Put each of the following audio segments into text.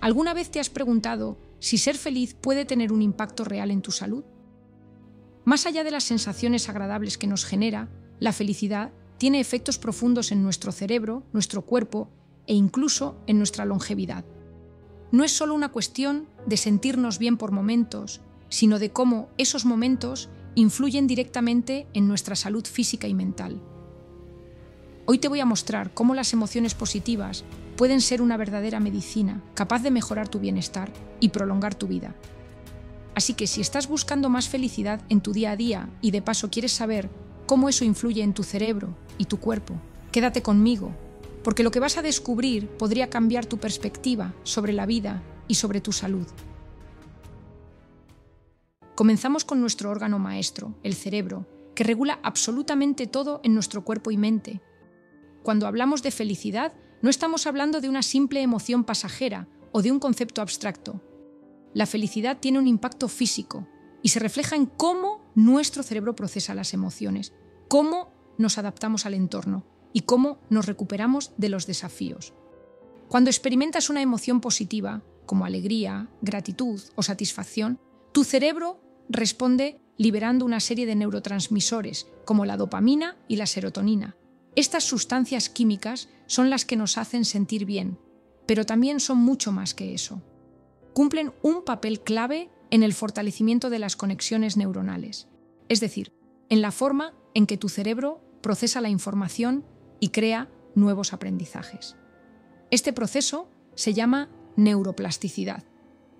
¿Alguna vez te has preguntado si ser feliz puede tener un impacto real en tu salud? Más allá de las sensaciones agradables que nos genera, la felicidad tiene efectos profundos en nuestro cerebro, nuestro cuerpo e incluso en nuestra longevidad. No es solo una cuestión de sentirnos bien por momentos, sino de cómo esos momentos influyen directamente en nuestra salud física y mental. Hoy te voy a mostrar cómo las emociones positivas pueden ser una verdadera medicina capaz de mejorar tu bienestar y prolongar tu vida. Así que si estás buscando más felicidad en tu día a día y de paso quieres saber cómo eso influye en tu cerebro y tu cuerpo, quédate conmigo, porque lo que vas a descubrir podría cambiar tu perspectiva sobre la vida y sobre tu salud. Comenzamos con nuestro órgano maestro, el cerebro, que regula absolutamente todo en nuestro cuerpo y mente. Cuando hablamos de felicidad, no estamos hablando de una simple emoción pasajera o de un concepto abstracto. La felicidad tiene un impacto físico y se refleja en cómo nuestro cerebro procesa las emociones, cómo nos adaptamos al entorno y cómo nos recuperamos de los desafíos. Cuando experimentas una emoción positiva, como alegría, gratitud o satisfacción, tu cerebro responde liberando una serie de neurotransmisores, como la dopamina y la serotonina. Estas sustancias químicas son las que nos hacen sentir bien, pero también son mucho más que eso. Cumplen un papel clave en el fortalecimiento de las conexiones neuronales, es decir, en la forma en que tu cerebro procesa la información y crea nuevos aprendizajes. Este proceso se llama neuroplasticidad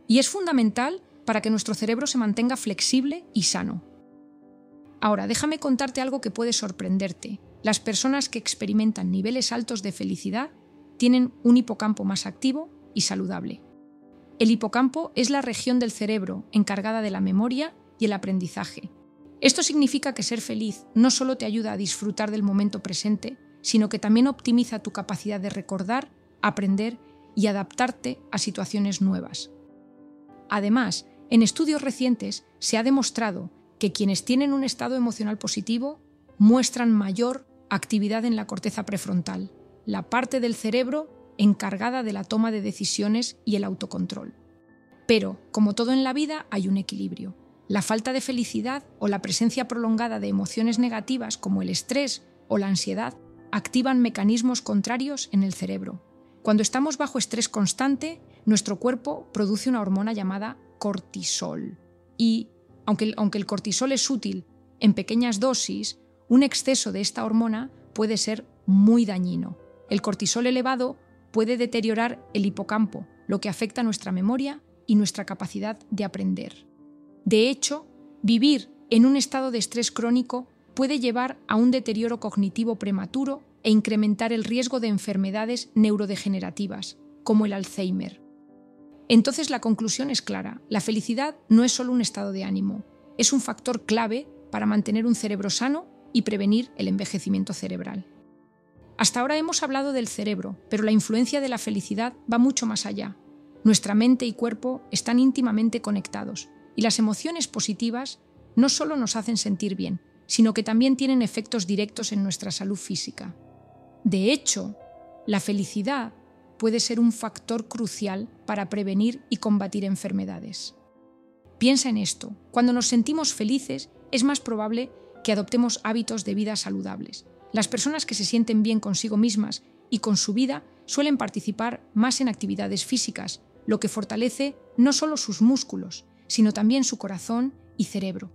y es fundamental para que nuestro cerebro se mantenga flexible y sano. Ahora, déjame contarte algo que puede sorprenderte. Las personas que experimentan niveles altos de felicidad tienen un hipocampo más activo y saludable. El hipocampo es la región del cerebro encargada de la memoria y el aprendizaje. Esto significa que ser feliz no solo te ayuda a disfrutar del momento presente, sino que también optimiza tu capacidad de recordar, aprender y adaptarte a situaciones nuevas. Además, en estudios recientes se ha demostrado que quienes tienen un estado emocional positivo muestran mayor actividad en la corteza prefrontal, la parte del cerebro encargada de la toma de decisiones y el autocontrol. Pero, como todo en la vida, hay un equilibrio. La falta de felicidad o la presencia prolongada de emociones negativas como el estrés o la ansiedad activan mecanismos contrarios en el cerebro. Cuando estamos bajo estrés constante, nuestro cuerpo produce una hormona llamada cortisol. Y aunque, aunque el cortisol es útil en pequeñas dosis, un exceso de esta hormona puede ser muy dañino. El cortisol elevado puede deteriorar el hipocampo, lo que afecta nuestra memoria y nuestra capacidad de aprender. De hecho, vivir en un estado de estrés crónico puede llevar a un deterioro cognitivo prematuro e incrementar el riesgo de enfermedades neurodegenerativas, como el Alzheimer. Entonces la conclusión es clara, la felicidad no es solo un estado de ánimo, es un factor clave para mantener un cerebro sano y prevenir el envejecimiento cerebral. Hasta ahora hemos hablado del cerebro, pero la influencia de la felicidad va mucho más allá. Nuestra mente y cuerpo están íntimamente conectados y las emociones positivas no solo nos hacen sentir bien, sino que también tienen efectos directos en nuestra salud física. De hecho, la felicidad puede ser un factor crucial para prevenir y combatir enfermedades. Piensa en esto, cuando nos sentimos felices es más probable que adoptemos hábitos de vida saludables. Las personas que se sienten bien consigo mismas y con su vida suelen participar más en actividades físicas, lo que fortalece no solo sus músculos, sino también su corazón y cerebro.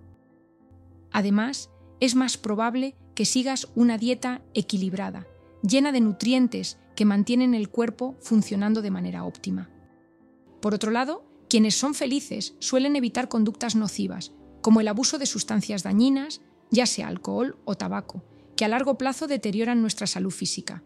Además, es más probable que sigas una dieta equilibrada, llena de nutrientes que mantienen el cuerpo funcionando de manera óptima. Por otro lado, quienes son felices suelen evitar conductas nocivas, como el abuso de sustancias dañinas, ya sea alcohol o tabaco, que a largo plazo deterioran nuestra salud física.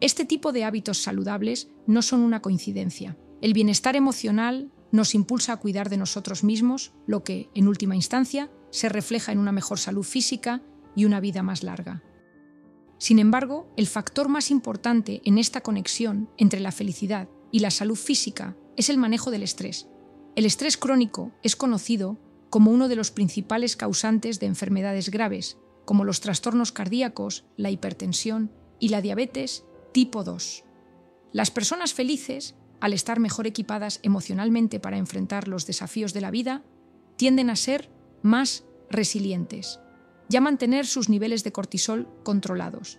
Este tipo de hábitos saludables no son una coincidencia. El bienestar emocional nos impulsa a cuidar de nosotros mismos, lo que, en última instancia, se refleja en una mejor salud física y una vida más larga. Sin embargo, el factor más importante en esta conexión entre la felicidad y la salud física es el manejo del estrés. El estrés crónico es conocido como uno de los principales causantes de enfermedades graves, como los trastornos cardíacos, la hipertensión y la diabetes tipo 2. Las personas felices al estar mejor equipadas emocionalmente para enfrentar los desafíos de la vida, tienden a ser más resilientes y a mantener sus niveles de cortisol controlados.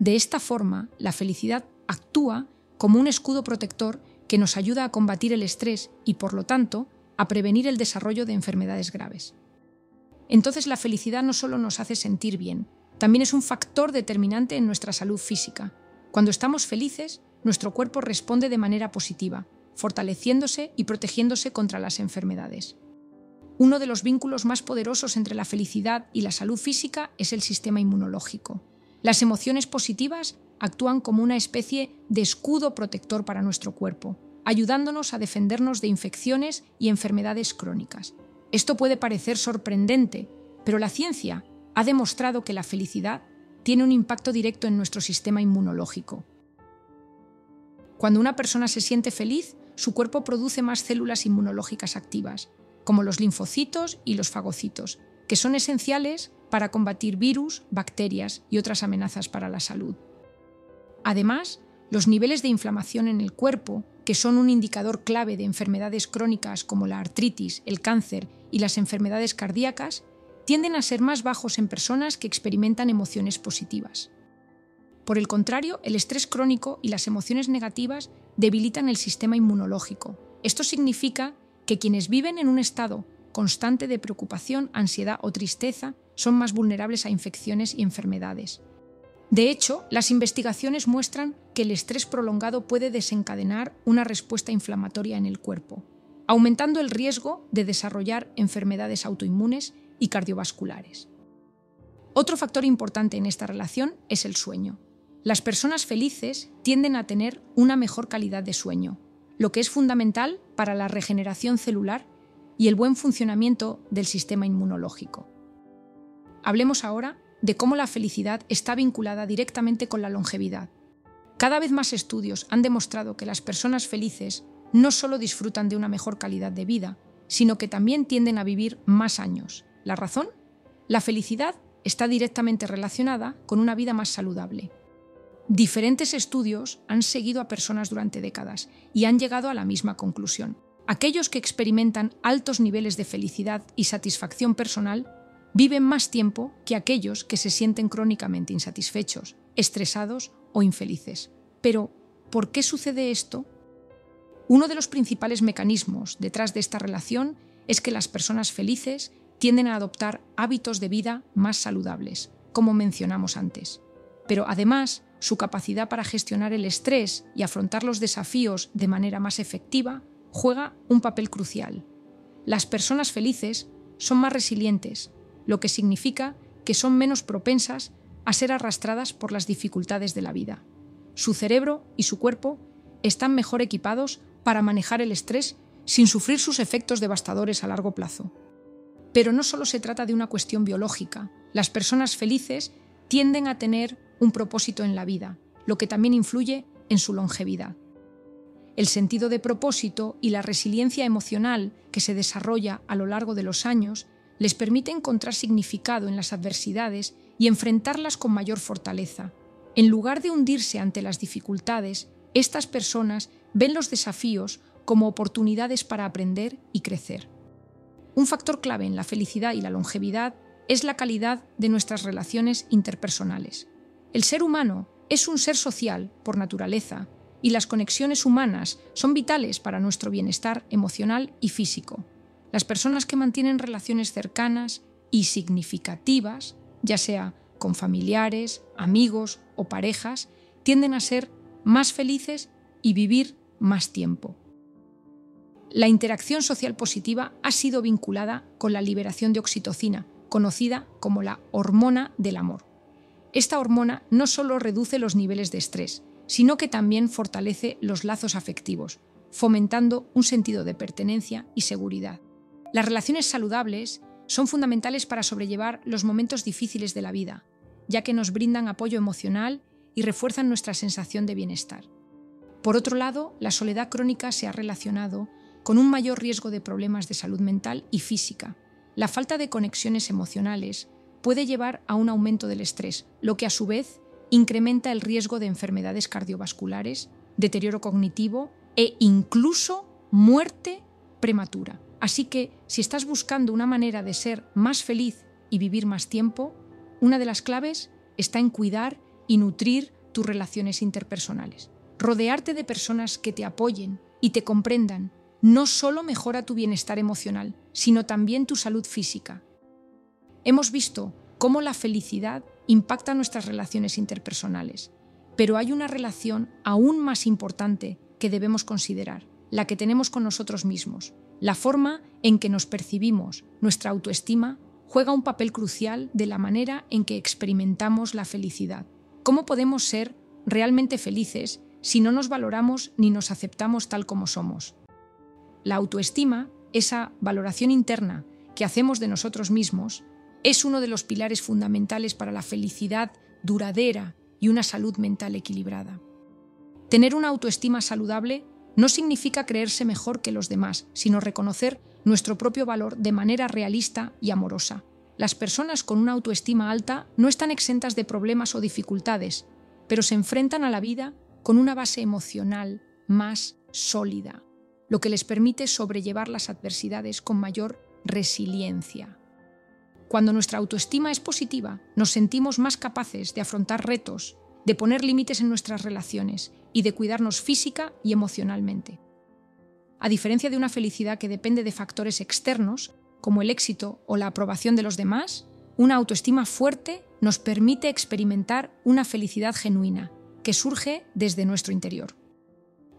De esta forma, la felicidad actúa como un escudo protector que nos ayuda a combatir el estrés y, por lo tanto, a prevenir el desarrollo de enfermedades graves. Entonces la felicidad no solo nos hace sentir bien, también es un factor determinante en nuestra salud física. Cuando estamos felices, nuestro cuerpo responde de manera positiva, fortaleciéndose y protegiéndose contra las enfermedades. Uno de los vínculos más poderosos entre la felicidad y la salud física es el sistema inmunológico. Las emociones positivas actúan como una especie de escudo protector para nuestro cuerpo, ayudándonos a defendernos de infecciones y enfermedades crónicas. Esto puede parecer sorprendente, pero la ciencia ha demostrado que la felicidad tiene un impacto directo en nuestro sistema inmunológico. Cuando una persona se siente feliz, su cuerpo produce más células inmunológicas activas, como los linfocitos y los fagocitos, que son esenciales para combatir virus, bacterias y otras amenazas para la salud. Además, los niveles de inflamación en el cuerpo, que son un indicador clave de enfermedades crónicas como la artritis, el cáncer y las enfermedades cardíacas, tienden a ser más bajos en personas que experimentan emociones positivas. Por el contrario, el estrés crónico y las emociones negativas debilitan el sistema inmunológico. Esto significa que quienes viven en un estado constante de preocupación, ansiedad o tristeza son más vulnerables a infecciones y enfermedades. De hecho, las investigaciones muestran el estrés prolongado puede desencadenar una respuesta inflamatoria en el cuerpo, aumentando el riesgo de desarrollar enfermedades autoinmunes y cardiovasculares. Otro factor importante en esta relación es el sueño. Las personas felices tienden a tener una mejor calidad de sueño, lo que es fundamental para la regeneración celular y el buen funcionamiento del sistema inmunológico. Hablemos ahora de cómo la felicidad está vinculada directamente con la longevidad. Cada vez más estudios han demostrado que las personas felices no solo disfrutan de una mejor calidad de vida, sino que también tienden a vivir más años. ¿La razón? La felicidad está directamente relacionada con una vida más saludable. Diferentes estudios han seguido a personas durante décadas y han llegado a la misma conclusión. Aquellos que experimentan altos niveles de felicidad y satisfacción personal viven más tiempo que aquellos que se sienten crónicamente insatisfechos, estresados o infelices. Pero, ¿por qué sucede esto? Uno de los principales mecanismos detrás de esta relación es que las personas felices tienden a adoptar hábitos de vida más saludables, como mencionamos antes. Pero además, su capacidad para gestionar el estrés y afrontar los desafíos de manera más efectiva juega un papel crucial. Las personas felices son más resilientes, lo que significa que son menos propensas a ser arrastradas por las dificultades de la vida. Su cerebro y su cuerpo están mejor equipados para manejar el estrés sin sufrir sus efectos devastadores a largo plazo. Pero no solo se trata de una cuestión biológica. Las personas felices tienden a tener un propósito en la vida, lo que también influye en su longevidad. El sentido de propósito y la resiliencia emocional que se desarrolla a lo largo de los años les permite encontrar significado en las adversidades y enfrentarlas con mayor fortaleza. En lugar de hundirse ante las dificultades, estas personas ven los desafíos como oportunidades para aprender y crecer. Un factor clave en la felicidad y la longevidad es la calidad de nuestras relaciones interpersonales. El ser humano es un ser social por naturaleza y las conexiones humanas son vitales para nuestro bienestar emocional y físico. Las personas que mantienen relaciones cercanas y significativas, ya sea con familiares, amigos o parejas, tienden a ser más felices y vivir más tiempo. La interacción social positiva ha sido vinculada con la liberación de oxitocina, conocida como la hormona del amor. Esta hormona no solo reduce los niveles de estrés, sino que también fortalece los lazos afectivos, fomentando un sentido de pertenencia y seguridad. Las relaciones saludables son fundamentales para sobrellevar los momentos difíciles de la vida, ya que nos brindan apoyo emocional y refuerzan nuestra sensación de bienestar. Por otro lado, la soledad crónica se ha relacionado con un mayor riesgo de problemas de salud mental y física. La falta de conexiones emocionales puede llevar a un aumento del estrés, lo que a su vez incrementa el riesgo de enfermedades cardiovasculares, deterioro cognitivo e incluso muerte prematura. Así que si estás buscando una manera de ser más feliz y vivir más tiempo, una de las claves está en cuidar y nutrir tus relaciones interpersonales. Rodearte de personas que te apoyen y te comprendan no solo mejora tu bienestar emocional, sino también tu salud física. Hemos visto cómo la felicidad impacta nuestras relaciones interpersonales, pero hay una relación aún más importante que debemos considerar, la que tenemos con nosotros mismos. La forma en que nos percibimos, nuestra autoestima, juega un papel crucial de la manera en que experimentamos la felicidad. ¿Cómo podemos ser realmente felices si no nos valoramos ni nos aceptamos tal como somos? La autoestima, esa valoración interna que hacemos de nosotros mismos, es uno de los pilares fundamentales para la felicidad duradera y una salud mental equilibrada. Tener una autoestima saludable no significa creerse mejor que los demás, sino reconocer nuestro propio valor de manera realista y amorosa. Las personas con una autoestima alta no están exentas de problemas o dificultades, pero se enfrentan a la vida con una base emocional más sólida, lo que les permite sobrellevar las adversidades con mayor resiliencia. Cuando nuestra autoestima es positiva, nos sentimos más capaces de afrontar retos, de poner límites en nuestras relaciones y de cuidarnos física y emocionalmente. A diferencia de una felicidad que depende de factores externos, como el éxito o la aprobación de los demás, una autoestima fuerte nos permite experimentar una felicidad genuina, que surge desde nuestro interior.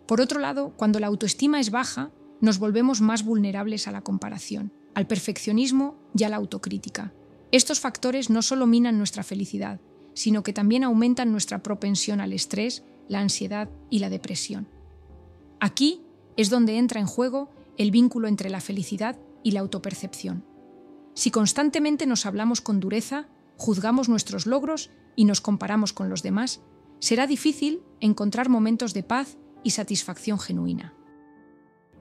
Por otro lado, cuando la autoestima es baja, nos volvemos más vulnerables a la comparación al perfeccionismo y a la autocrítica. Estos factores no solo minan nuestra felicidad, sino que también aumentan nuestra propensión al estrés, la ansiedad y la depresión. Aquí es donde entra en juego el vínculo entre la felicidad y la autopercepción. Si constantemente nos hablamos con dureza, juzgamos nuestros logros y nos comparamos con los demás, será difícil encontrar momentos de paz y satisfacción genuina.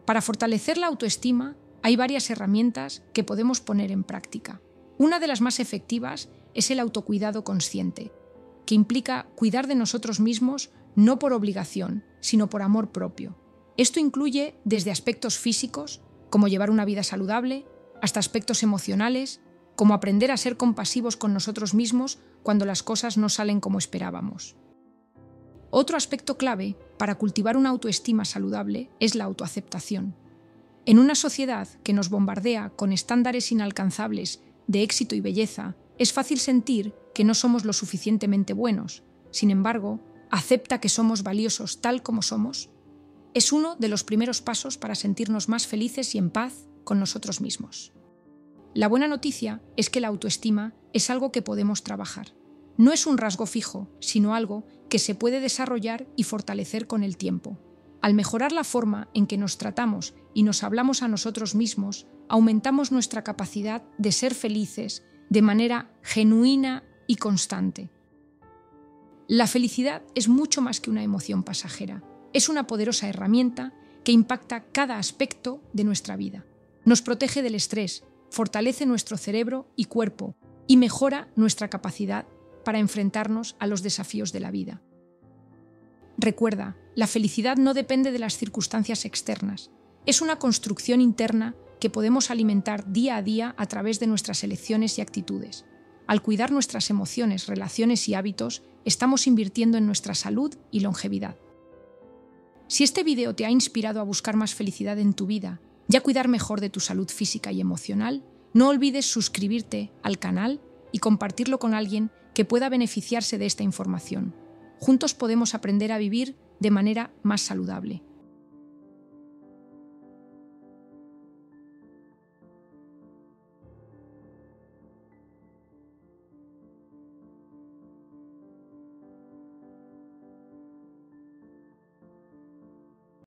Para fortalecer la autoestima, hay varias herramientas que podemos poner en práctica. Una de las más efectivas es el autocuidado consciente, que implica cuidar de nosotros mismos no por obligación, sino por amor propio. Esto incluye desde aspectos físicos, como llevar una vida saludable, hasta aspectos emocionales, como aprender a ser compasivos con nosotros mismos cuando las cosas no salen como esperábamos. Otro aspecto clave para cultivar una autoestima saludable es la autoaceptación. En una sociedad que nos bombardea con estándares inalcanzables de éxito y belleza, es fácil sentir que no somos lo suficientemente buenos. Sin embargo, acepta que somos valiosos tal como somos. Es uno de los primeros pasos para sentirnos más felices y en paz con nosotros mismos. La buena noticia es que la autoestima es algo que podemos trabajar. No es un rasgo fijo, sino algo que se puede desarrollar y fortalecer con el tiempo. Al mejorar la forma en que nos tratamos y nos hablamos a nosotros mismos, aumentamos nuestra capacidad de ser felices de manera genuina y constante. La felicidad es mucho más que una emoción pasajera. Es una poderosa herramienta que impacta cada aspecto de nuestra vida. Nos protege del estrés, fortalece nuestro cerebro y cuerpo y mejora nuestra capacidad para enfrentarnos a los desafíos de la vida. Recuerda, la felicidad no depende de las circunstancias externas. Es una construcción interna que podemos alimentar día a día a través de nuestras elecciones y actitudes. Al cuidar nuestras emociones, relaciones y hábitos, estamos invirtiendo en nuestra salud y longevidad. Si este video te ha inspirado a buscar más felicidad en tu vida y a cuidar mejor de tu salud física y emocional, no olvides suscribirte al canal y compartirlo con alguien que pueda beneficiarse de esta información. Juntos podemos aprender a vivir de manera más saludable.